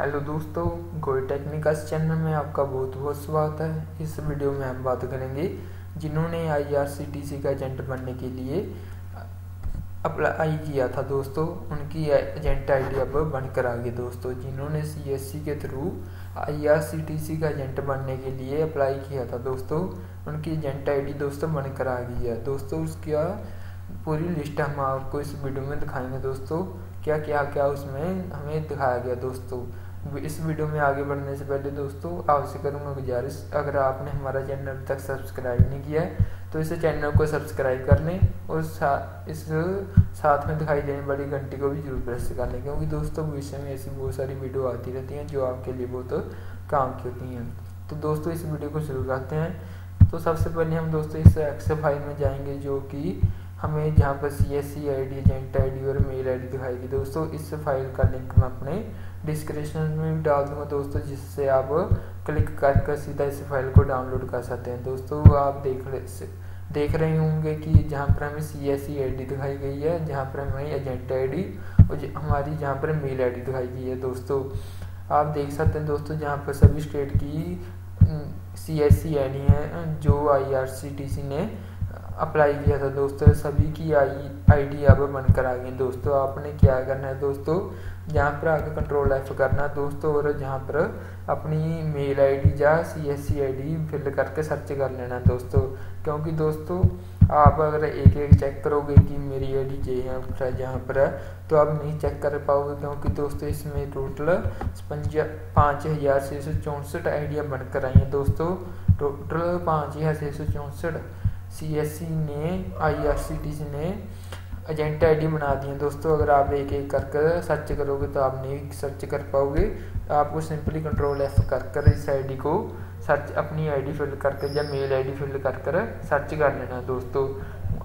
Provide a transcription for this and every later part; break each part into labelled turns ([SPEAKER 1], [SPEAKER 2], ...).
[SPEAKER 1] Hello दोस्तों गोई technicals channel में आपका बहुत बहुत स्वागत है। इस वीडियो में हम बात करेंगे जिन्होंने आईआरसीटीसी का एजेंट बनने के लिए अप्लाई किया था दोस्तों। उनकी एजेंट आईडी अब बनकर आ गई दोस्तों, जिन्होंने सीएससी के थ्रू आईआरसीटीसी का एजेंट बनने के लिए अप्लाई किया था दोस्तों। उनकी एजेंट आईडी दोस्तों बनकर आ गई है। दोस्तों, उसका पूरी लिस्ट हम आपको इस वीडियो में दिखाएँगे दोस्तों। क्या क्या क्या उसमें हमें दिखाया गया दोस्तों। इस वीडियो में आगे बढ़ने से पहले दोस्तों आपसे करूँगा गुजारिश। अगर आपने हमारा चैनल अभी तक सब्सक्राइब नहीं किया है तो इस चैनल को सब्सक्राइब कर लें और सा, इस साथ में दिखाई देने वाली घंटी को भी ज़रूर प्रेस कर लें क्योंकि दोस्तों भविष्य में ऐसी बहुत सारी वीडियो आती रहती हैं जो आपके लिए बहुत काम की होती हैं। तो दोस्तों इस वीडियो को शुरू करते हैं। तो सबसे पहले हम दोस्तों इस एक्सेल फ़ाइल में जाएँगे जो कि हमें जहाँ पर C S C I D agent I D और मेल आई डी दिखाएगी दोस्तों, इस फ़ाइल का लिंक मैं अपने डिस्क्रिप्शन में भी डाल दूँगा, दोस्तों, जिससे आप क्लिक कर कर सीधा इस फ़ाइल को डाउनलोड कर सकते हैं। दोस्तों, आप देख देख रहे होंगे कि जहाँ पर हमें सी एस सी आई डी दिखाई गई है, जहाँ पर हमें एजेंट आई डी और हमारी जहाँ पर मेल आई डी दिखाई गई है, दोस्तों। आप देख सकते हैं, दोस्तों, जहाँ पर सभी स्टेट की सी एस सी आई डी है, जो I R C T C ने अप्लाई किया था दोस्तों, सभी की आई आईडी अब बनकर आ गई। दोस्तों, आपने क्या करना है दोस्तों? जहाँ पर आगे कंट्रोल एफ़ करना। दोस्तों, और जहाँ पर अपनी मेल आईडी या C S C I fill करके सर्च कर लेना दोस्तों। क्योंकि दोस्तों, आप अगर एक एक चेक करोगे कि मेरी आई डी जे है जहाँ पर है तो आप नहीं चेक कर पाओगे। क्योंकि दोस्तों, इसमें टोटल पाँच हज़ार छः सौ चौंसठ आइडिया बनकर आई हैं दोस्तों। टोटल पाँच हज़ार छः सौ चौंसठ। सीएससी ने आईआरसीटीसी ने एजेंट आईडी बना दी है। दोस्तों, अगर आप एक एक कर कर सर्च करोगे तो आप नहीं सर्च कर पाओगे। आपको सिंपली कंट्रोल एफ़ कर कर इस आईडी को सर्च अपनी आईडी फिल करके या मेल आईडी फिल कर कर सर्च कर लेना दोस्तों।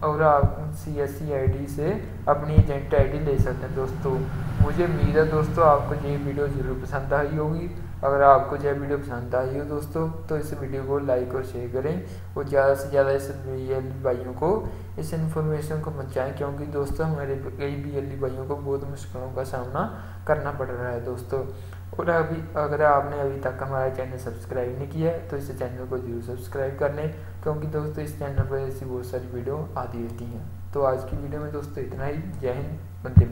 [SPEAKER 1] और आप सी एस सी आई डी से अपनी एजेंट आईडी ले सकते हैं दोस्तों। मुझे उम्मीद है दोस्तों, आपको ये वीडियो ज़रूर पसंद आई होगी। अगर आपको यह वीडियो पसंद आई हो दोस्तों तो इस वीडियो को लाइक और शेयर करें और ज़्यादा से ज़्यादा इस बी एल भाइयों को, इस इन्फॉर्मेशन को पहुँचाएँ, क्योंकि दोस्तों हमारे कई बी एल भाइयों को बहुत मुश्किलों का सामना करना पड़ रहा है दोस्तों। और अभी, अगर आपने अभी तक हमारा चैनल सब्सक्राइब नहीं किया है तो इस चैनल को ज़रूर सब्सक्राइब कर लें, क्योंकि दोस्तों इस चैनल पर ऐसी बहुत सारी वीडियो आती रहती हैं। तो आज की वीडियो में दोस्तों इतना ही। जय हिंद, बंदे